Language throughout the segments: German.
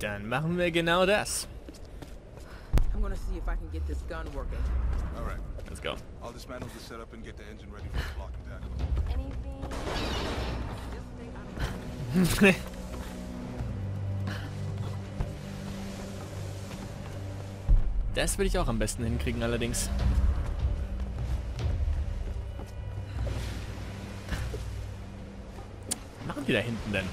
Dann machen wir genau das. I'm gonna see if I can get this gun working. All right. Let's go. I'll dismantle the setup and get the engine ready for the block and tackle. Anything? Das will ich auch am besten hinkriegen allerdings. Was machen die da hinten denn?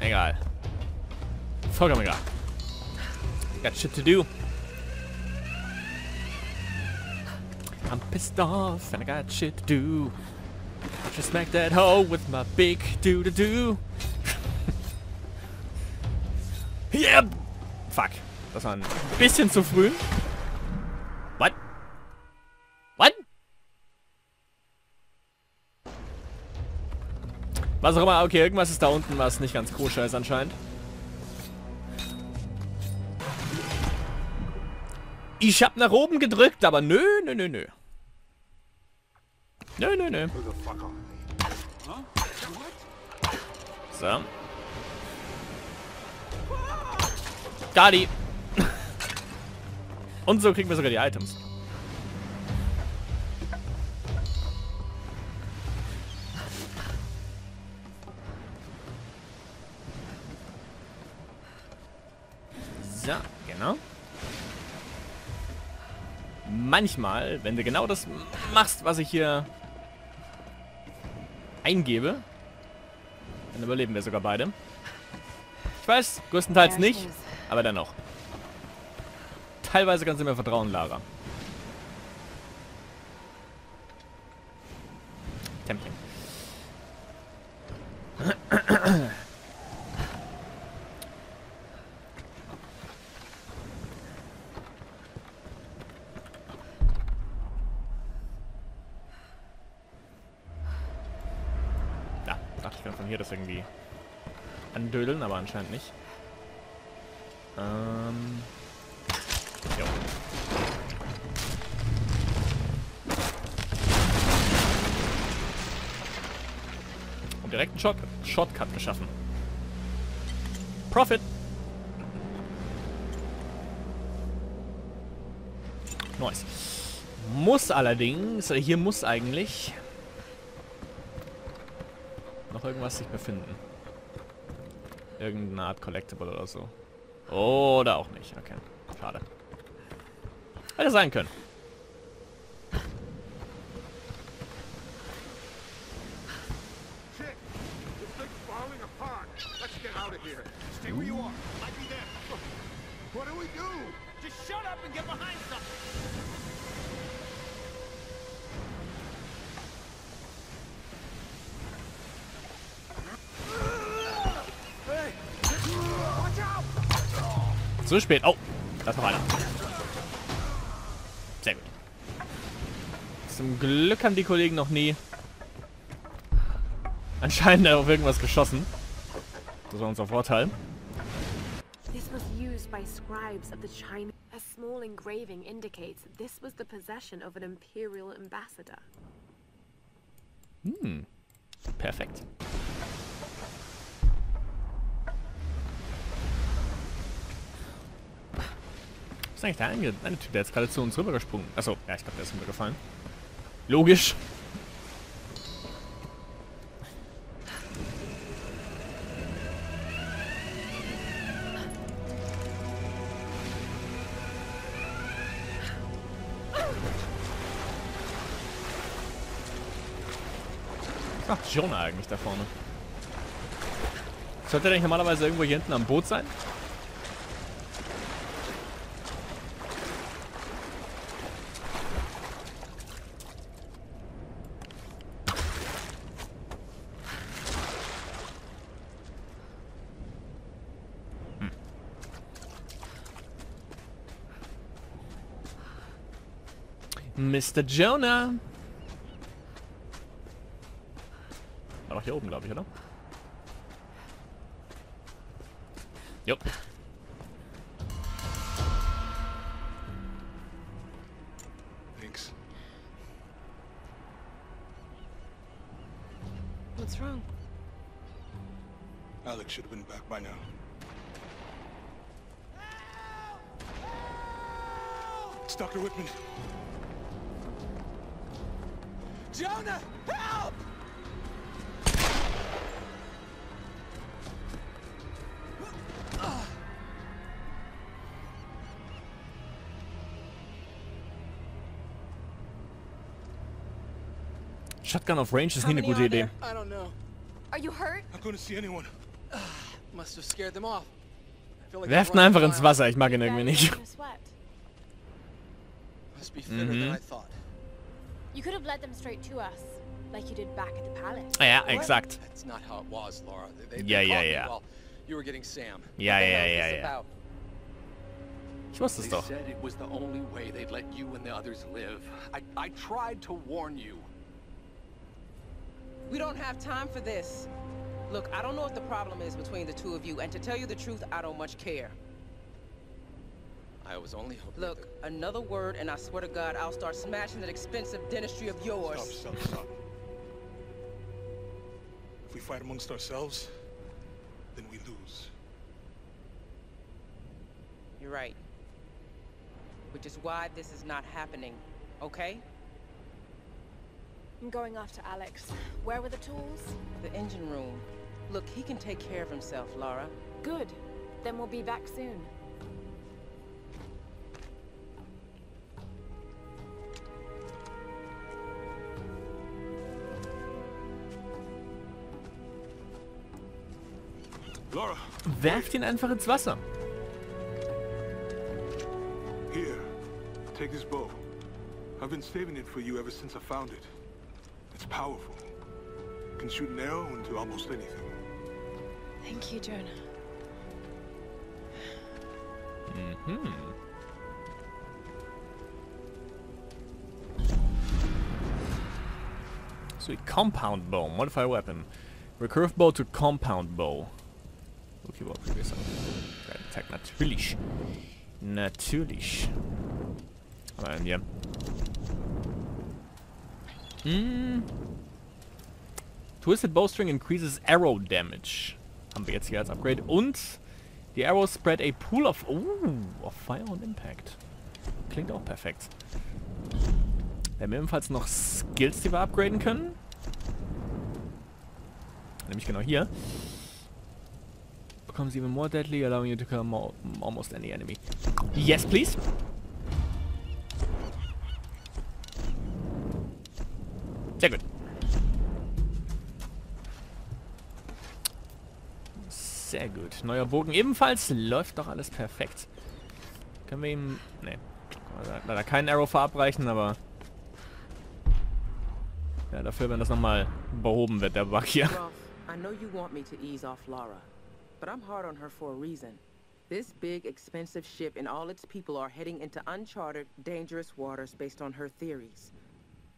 Egal. Vollkommen egal. Got shit to do. I'm pissed off and I got shit to do. Just smack that hoe with my big doo-doo-doo. Yep. Fuck. Das war ein bisschen zu früh. What? What? Was auch immer. Okay, irgendwas ist da unten, was nicht ganz koscher ist anscheinend. Ich hab nach oben gedrückt, aber nö, nö, nö, nö. Nö, nö, nö. So. Dadi. Und so kriegen wir sogar die Items. Manchmal, wenn du genau das machst, was ich hier eingebe, dann überleben wir sogar beide. Ich weiß, größtenteils nicht, aber dennoch. Teilweise kannst du mir vertrauen, Lara. Tempchen. Ja, dachte ich kann von hier das irgendwie andödeln, aber anscheinend nicht. Ähm. Jo. Und direkt einen Short Shortcut geschaffen. Profit! Nice. Muss allerdings, äh, hier muss eigentlich noch irgendwas sich befinden. Irgendeine Art Collectible oder so. Oder auch nicht. Okay. Schade. Hätte sein können. Zu spät. Oh, da ist noch einer. Sehr gut. Zum Glück haben die Kollegen noch nie anscheinend auf irgendwas geschossen. Das war unser Vorteil. This was used by scribes of the Chinese. A small engraving indicates this was the possession of an imperial ambassador. Hm. Perfekt. Eigentlich der eine, eine Typ, der jetzt gerade zu uns rübergesprungen Achso, ja, ich glaube, der ist runtergefallen. Logisch. Was macht Jonah eigentlich da vorne? Sollte der nicht normalerweise irgendwo hier hinten am Boot sein? Mr. Jonah. War doch hier oben, glaube ich, oder? Jo. Thanks. What's wrong? Alex should have been back by now. It's Dr. Whitman. Jonah, help! Shotgun auf Range ist nie eine gute Idee. there? I don't know. Are you hurt? Not going to see anyone. Must have scared them off. I feel like Werft ihn einfach ins. Wasser, ich mag ihn irgendwie nicht. gonna You could have led them straight to us, like you did back at the palace. Ah ja, What? exakt. That's not how it was, Laura. They, they, Yeah, they yeah, yeah. while you were getting Sam. Yeah, What yeah, ja, hell is ja, this ja. about? Ich wusste es They said it was the only way they'd let you and the others live. I, I tried to warn you. We don't have time for this. Look, I don't know what the problem is between the two of you, and to tell you the truth, I don't much care. I was only hoping. Look, another word, and I swear to God, I'll start smashing that expensive dentistry of yours. Stop, stop, stop. If we fight amongst ourselves, then we lose. You're right. Which is why this is not happening, okay? I'm going after Alex. Where were the tools? The engine room. Look, he can take care of himself, Laura. Good. Then we'll be back soon. Werft ihn einfach ins Wasser. here. Take this bow. I've been saving it for you ever since I found it. It's powerful. Can shoot an arrow into almost anything. Thank you, Jonah. Mhm. Sweet. Compound Bow. Modify Weapon. Recurve Bow to Compound Bow. Okay, previous Red Attack. Natürlich. Natürlich. Aber ja. Mm. Twisted Bowstring increases arrow damage. Haben wir jetzt hier als Upgrade. Und die Arrows spread a pool of... Uh, of Fire und Impact. Klingt auch perfekt. Wir haben ebenfalls noch Skills, die wir upgraden können. Nämlich genau hier. Becomes even more deadly, allowing you to kill mo almost any enemy. Yes, please. Sehr gut. Sehr gut. Neuer Bogen ebenfalls. Läuft doch alles perfekt. Können wir ihm... Ne. Leider keinen Arrow verabreichen, aber... Ja, dafür, wenn das nochmal behoben wird, der Bug hier. Roth, I know you want me to ease off Laura, but I'm hard on her for a reason. This big, expensive ship and all its people are heading into uncharted, dangerous waters based on her theories.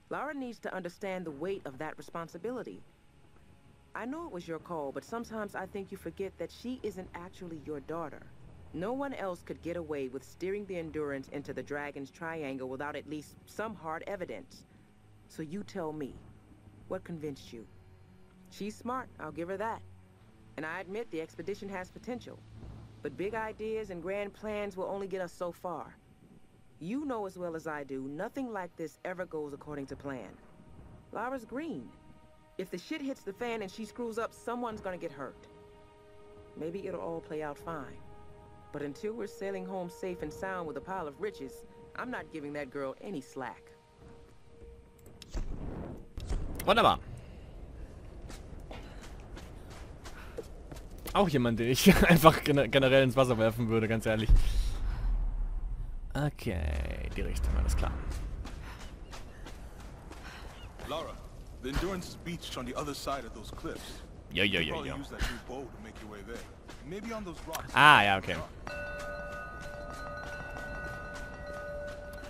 Laura needs to understand the weight of that responsibility. I know it was your call, but sometimes I think you forget that she isn't actually your daughter. No one else could get away with steering the Endurance into the Dragon's Triangle without at least some hard evidence. So you tell me, what convinced you? She's smart, I'll give her that. And I admit the expedition has potential. But big ideas and grand plans will only get us so far. You know as well as I do, nothing like this ever goes according to plan. Lara's green. If the shit hits the fan and she screws up, someone's gonna get hurt. Maybe it'll all play out fine. But until we're sailing home safe and sound with a pile of riches, I'm not giving that girl any slack. Wunderbar. Auch jemand, den ich einfach gene- generell ins Wasser werfen würde, ganz ehrlich. Okay, die Richtung, alles klar. Laura, the Endurance is beached on the other side of those cliffs. Maybe on those rocks. Ah, ja, okay.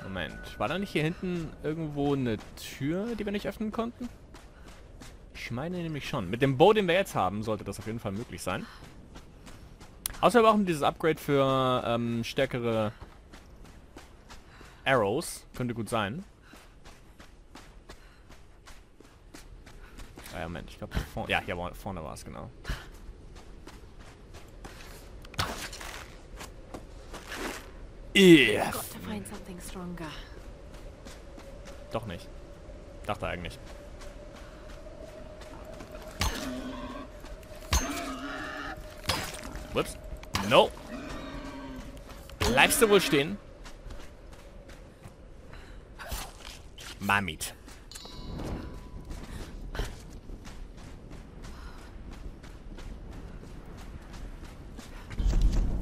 Moment, war da nicht hier hinten irgendwo eine Tür, die wir nicht öffnen konnten? Ich meine nämlich schon. Mit dem Bow, den wir jetzt haben, sollte das auf jeden Fall möglich sein. Außer wir brauchen dieses Upgrade für ähm, stärkere Arrows. Könnte gut sein. Ah, ja, Moment, ich glaube, vor ja, hier vorne war es, genau. Stronger. Doch nicht. Dachte eigentlich. Whoops. No. Bleibst du wohl stehen? Mamit.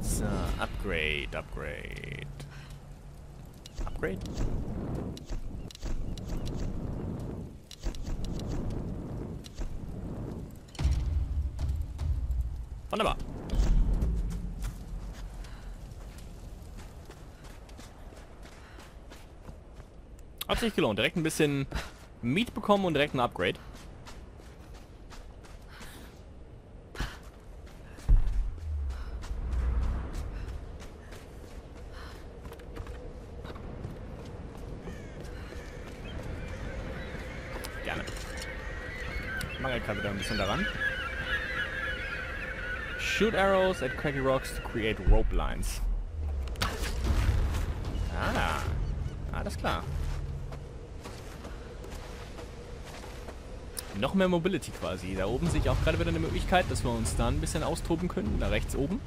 So, upgrade, upgrade. Upgrade? Wunderbar. Hat sich gelohnt. Direkt ein bisschen Meat bekommen und direkt ein Upgrade. Gerne. Mangelt gerade wieder ein bisschen daran. Shoot arrows at cracky rocks to create rope lines. Ah, alles klar. Noch mehr Mobility quasi. Da oben sehe ich auch gerade wieder eine Möglichkeit, dass wir uns da ein bisschen austoben können. Da rechts oben.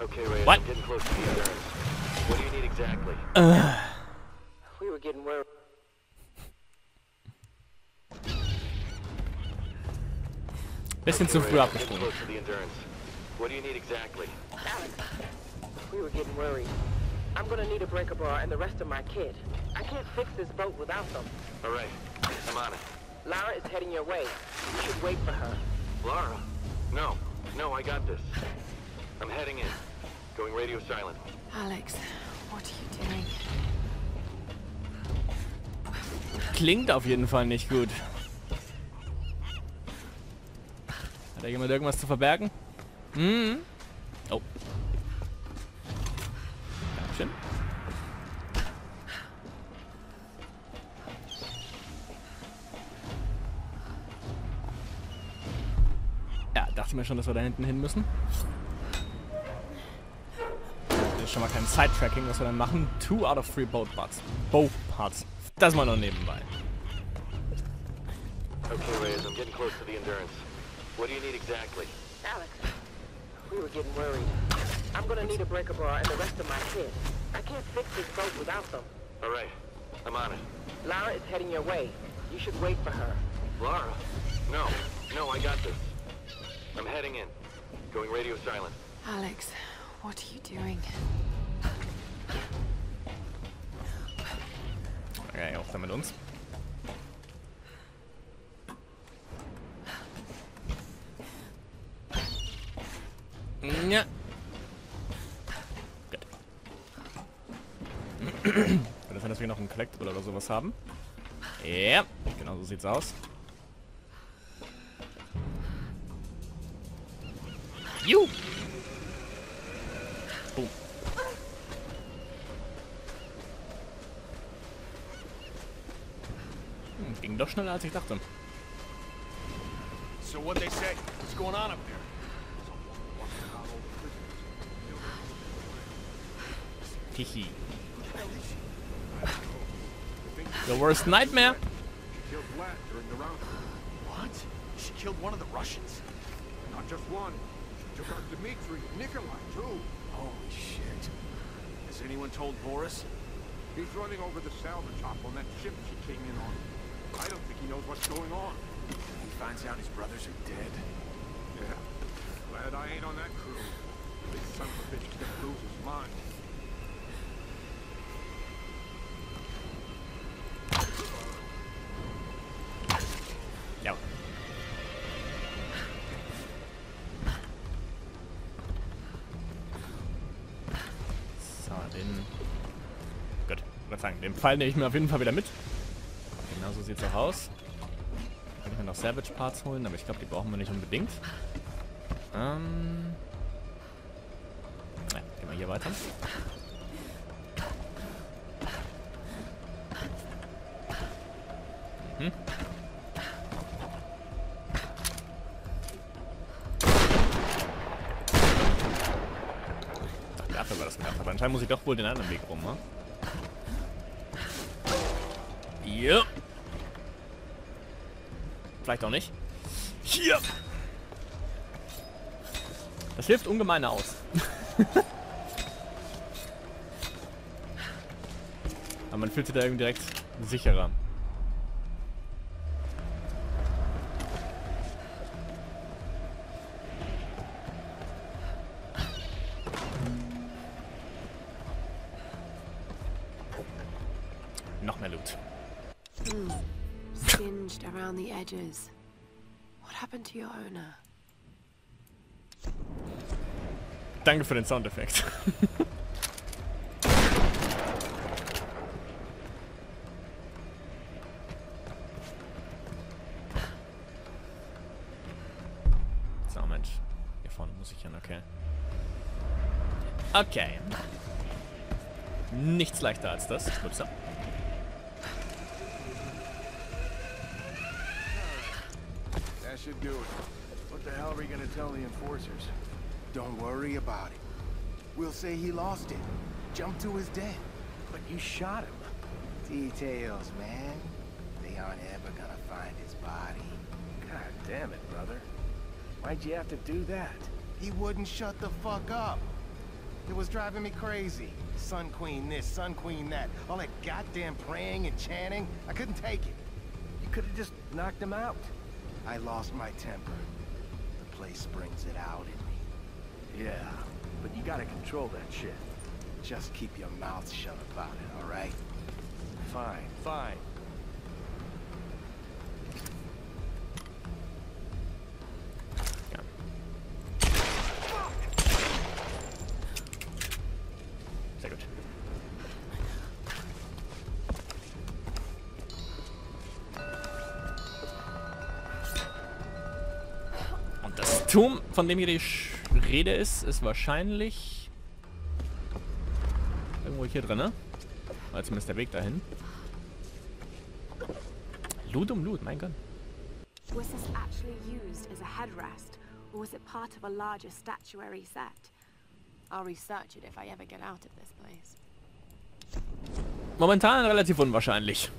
Okay, What? I'm getting close to the endurance. What do you need exactly? We were getting worried. Bisschen zu früh abgesprungen. What do you need exactly? Alex, we were getting worried. I'm gonna need a breaker bar and the rest of my kit. I can't fix this boat without them. All right, I'm on it. Lara is heading your way. You should wait for her. Lara? No, no, I got this. I'm heading in. Going radio silent. Alex, what are you doing? Klingt auf jeden Fall nicht gut. Hat da jemand irgendwas zu verbergen? Hm. Oh. Ja, dachte mir schon, dass wir da hinten hin müssen. Das ist schon mal kein Side-Tracking, was wir dann machen. Two out of three boat parts. Both parts. Das mal noch nebenbei. Okay, Reyes, I'm getting close to the endurance. What do you need exactly? Alex, we were getting worried. I'm gonna need a breaker bar and the rest of my kit. I can't fix this boat without them. All right, I'm on it. Lara is heading your way. You should wait for her. Lara? No, no, I got this. I'm heading in. Going radio silent. Alex, what are you doing? Okay, auch dann mit uns. Ja. Gut. Könnte sein, dass wir noch einen Collectible oder sowas haben. Ja, genau so sieht's aus. Schneller als ich dachte. So what they say? What's going on up there? Hihi. The worst nightmare. Killed Vlad during the round. What? She killed one of the Russians? Not just one. She took out Dmitri, Nikolai, too. Holy shit. Has anyone told Boris? He's running over the salvage hop on that ship she came in on. I don't think he knows what's going on. He finds out his brothers are dead. Yeah. Glad I ain't on that crew. Big son of a bitch gonna lose his mind. So, den... Gut, ich würde sagen, den Pfeil nehme ich mir auf jeden Fall wieder mit. Haus. Kann ich mir noch Savage Parts holen, aber ich glaube, die brauchen wir nicht unbedingt. Ähm. Ja, gehen wir hier weiter. Mhm. Anscheinend muss ich doch wohl den anderen Weg rum, ne? Yep. Vielleicht auch nicht. Hier. Das hilft ungemein aus. Aber man fühlt sich da irgendwie direkt sicherer. Noch mehr Loot. Singed around the edges. What happened to your owner? Danke für den Soundeffekt. so, Mensch. Hier vorne muss ich hin, okay. Okay. Nichts leichter als das. Upsa. Do it. What the hell are we gonna tell the enforcers? Don't worry about it. We'll say he lost it. Jumped to his death. But you shot him. Details, man. They aren't ever gonna find his body. God damn it, brother. Why'd you have to do that? He wouldn't shut the fuck up. It was driving me crazy. Sun Queen this, Sun Queen that. All that goddamn praying and chanting. I couldn't take it. You could have just knocked him out. I lost my temper. The place brings it out in me. Yeah, but you gotta control that shit. Just keep your mouth shut about it, alright? Fine, fine. Turm, von dem hier die Rede ist, ist wahrscheinlich irgendwo hier drin, ne? Oder zumindest der Weg dahin. Loot um Loot, mein Gott. Was this actually used as a headrest, or was it part of a larger statuary set? I'll research it if I ever get out of this place. Momentan relativ unwahrscheinlich.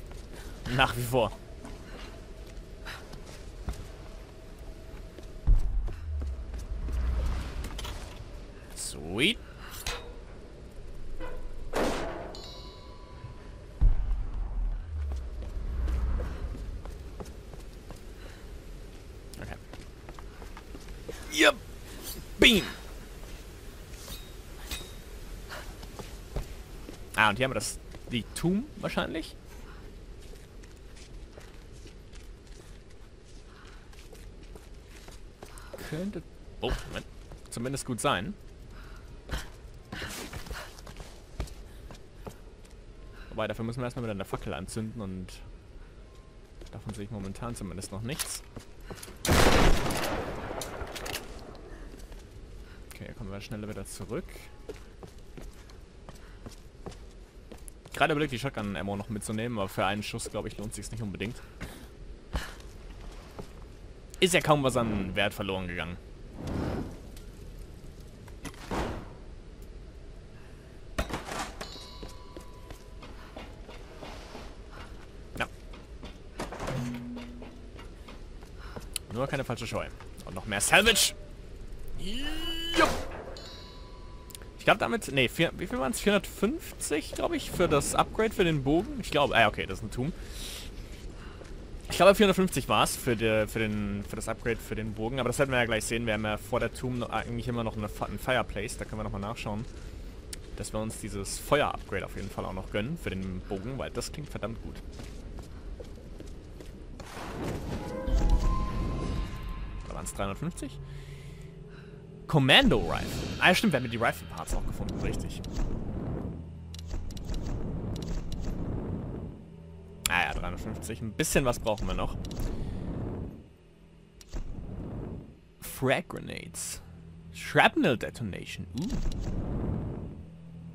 Nach wie vor. Sweet. Okay. Yep. Beam. Ah, und hier haben wir das die Tomb wahrscheinlich. Könnte. Oh, Moment. Zumindest gut sein. Wobei, dafür müssen wir erstmal wieder eine Fackel anzünden und davon sehe ich momentan zumindest noch nichts. Okay, kommen wir schneller wieder zurück. Gerade überlegt, die Shotgun-Ammo noch mitzunehmen, aber für einen Schuss, glaube ich, lohnt sich nicht unbedingt. Ist ja kaum was an Wert verloren gegangen. Nur keine falsche Scheu. Und noch mehr Salvage. Jupp. Ich glaube damit, nee, vier, wie viel waren es? 450, glaube ich, für das Upgrade für den Bogen. Ich glaube, ah, okay, das ist ein Tomb. Ich glaube 450 war es für, für, den, für das Upgrade für den Bogen, aber das werden wir ja gleich sehen. Wir haben ja vor der Tomb eigentlich immer noch eine, ein Fireplace, da können wir nochmal nachschauen. Dass wir uns dieses Feuer-Upgrade auf jeden Fall auch noch gönnen für den Bogen, weil das klingt verdammt gut. Waren es 350? Commando Rifle. Ah, stimmt, wir haben die Rifle Parts auch gefunden, richtig. Ah ja, 350. Ein bisschen was brauchen wir noch. Frag Grenades. Shrapnel Detonation. Uh.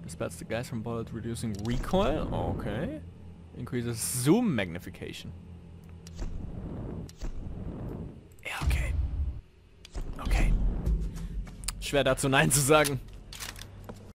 Dispels the gas from bullet reducing recoil. Okay. Increases Zoom Magnification. Schwer dazu Nein zu sagen.